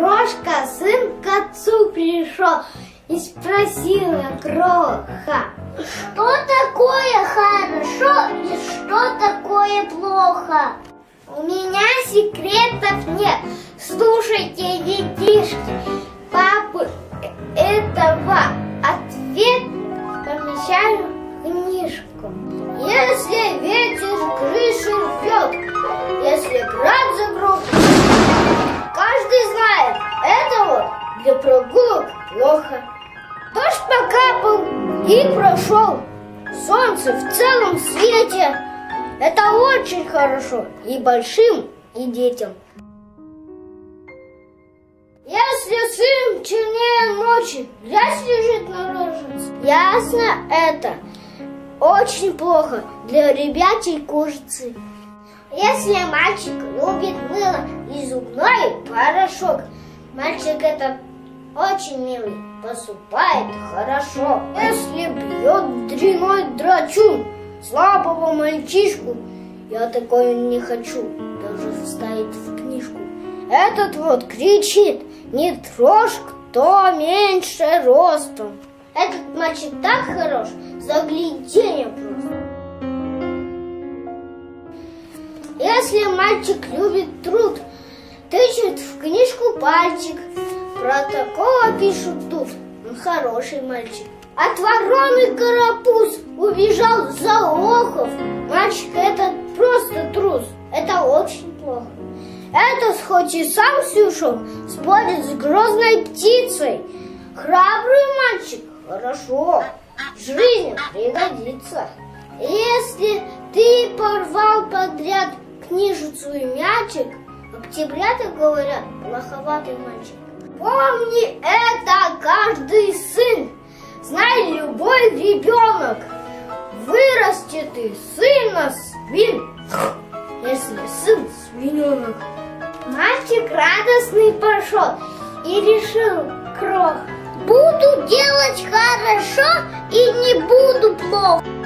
крошка, сын к отцу пришел и спросила кроха. Что такое хорошо и что такое плохо? У меня секретов нет. Слушайте, детишки, папу этого ответ помещаю в книжку. Если ветер крыши рвет, если град загроб, для прогулок плохо. Дождь покапал и прошел. Солнце в целом свете. Это очень хорошо и большим, и детям. Если сын чернее ночи, грязь лежит на рожнице. Ясно это? Очень плохо для ребячей кожицы. Если мальчик любит мыло и зубной порошок, мальчик этот очень милый, поступает хорошо. Если бьет дряной драчун, слабого мальчишку, я такое не хочу даже вставить в книжку. Этот вот кричит, не трожь, кто меньше ростом. Этот мальчик так хорош, загляденье просто. Если мальчик любит труд, тычет в книжку пальчик, протокола пишут тут, он хороший мальчик. От вороны карапуз убежал за лохов. Мальчик этот просто трус, это очень плохо. Этот хоть и сам сюшел, спорит с грозной птицей. Храбрый мальчик, хорошо, жизнь пригодится. Если ты порвал подряд книжицу и мячик, октябрята говорят, плоховатый мальчик. Помни это каждый сын, знай любой ребенок, вырастет и сына свин, если сын свиненок. Мальчик радостный пошел и решил крох. Буду делать хорошо и не буду плохо.